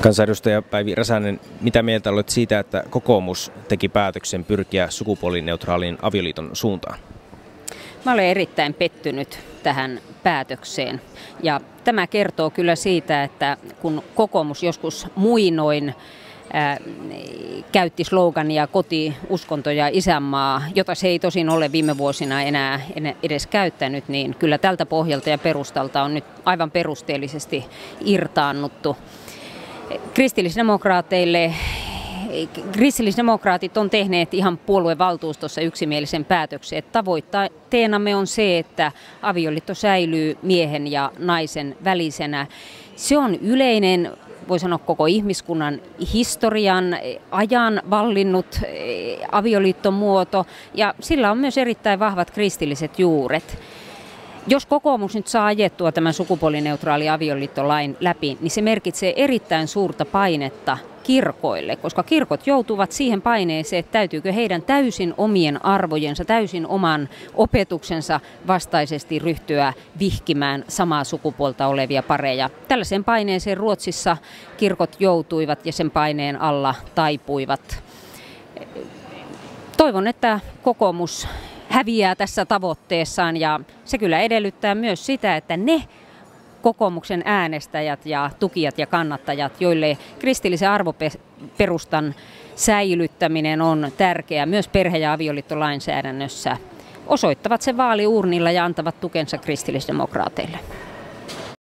Kansanedustaja Päivi Räsänen, mitä mieltä olet siitä, että kokoomus teki päätöksen pyrkiä sukupuolineutraaliin avioliiton suuntaan? Mä olen erittäin pettynyt tähän päätökseen. Ja tämä kertoo kyllä siitä, että kun kokoomus joskus muinoin ää, käytti slogania koti, uskonto ja isänmaa, jota se ei tosin ole viime vuosina enää edes käyttänyt, niin kyllä tältä pohjalta ja perustalta on nyt aivan perusteellisesti irtaannuttu. Kristillisdemokraateille kristillisdemokraatit on tehneet ihan puoluevaltuustossa yksimielisen päätöksen, että tavoitteenamme on se, että avioliitto säilyy miehen ja naisen välisenä. Se on yleinen voi sanoa koko ihmiskunnan historian ajan vallinnut eh, avioliittomuoto ja sillä on myös erittäin vahvat kristilliset juuret. Jos kokoomus nyt saa ajettua tämän sukupuolineutraali avioliittolain läpi, niin se merkitsee erittäin suurta painetta kirkoille, koska kirkot joutuvat siihen paineeseen, että täytyykö heidän täysin omien arvojensa, täysin oman opetuksensa vastaisesti ryhtyä vihkimään samaa sukupuolta olevia pareja. Tällaiseen paineeseen Ruotsissa kirkot joutuivat ja sen paineen alla taipuivat. Toivon, että kokoomus häviää tässä tavoitteessaan ja se kyllä edellyttää myös sitä, että ne kokoomuksen äänestäjät ja tukijat ja kannattajat, joille kristillisen arvoperustan säilyttäminen on tärkeää myös perhe- ja avioliittolainsäädännössä, osoittavat sen vaaliurnilla ja antavat tukensa kristillisdemokraateille.